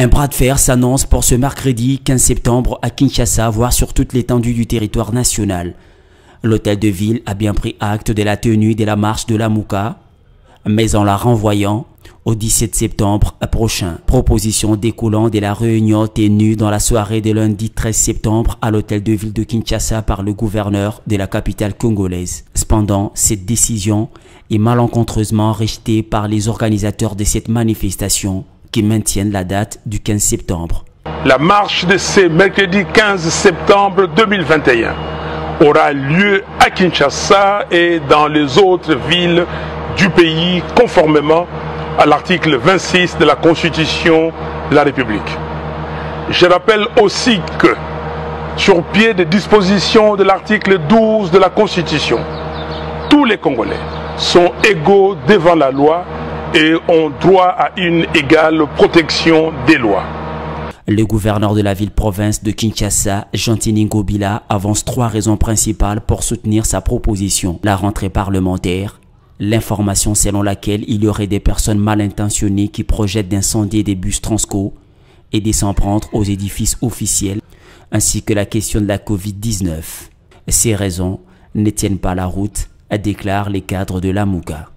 Un bras de fer s'annonce pour ce mercredi 15 septembre à Kinshasa, voire sur toute l'étendue du territoire national. L'hôtel de ville a bien pris acte de la tenue de la marche de la Mouka, mais en la renvoyant au 17 septembre prochain. Proposition découlant de la réunion tenue dans la soirée de lundi 13 septembre à l'hôtel de ville de Kinshasa par le gouverneur de la capitale congolaise. Cependant, cette décision est malencontreusement rejetée par les organisateurs de cette manifestation qui maintiennent la date du 15 septembre. La marche de ce mercredi 15 septembre 2021 aura lieu à Kinshasa et dans les autres villes du pays conformément à l'article 26 de la Constitution de la République. Je rappelle aussi que, sur pied des dispositions de l'article 12 de la Constitution, tous les Congolais sont égaux devant la loi et ont droit à une égale protection des lois. Le gouverneur de la ville-province de Kinshasa, Gentini Ngobila, avance trois raisons principales pour soutenir sa proposition. La rentrée parlementaire, l'information selon laquelle il y aurait des personnes mal intentionnées qui projettent d'incendier des bus Transco et de s'en prendre aux édifices officiels, ainsi que la question de la Covid-19. Ces raisons ne tiennent pas la route, déclarent les cadres de la Mouga.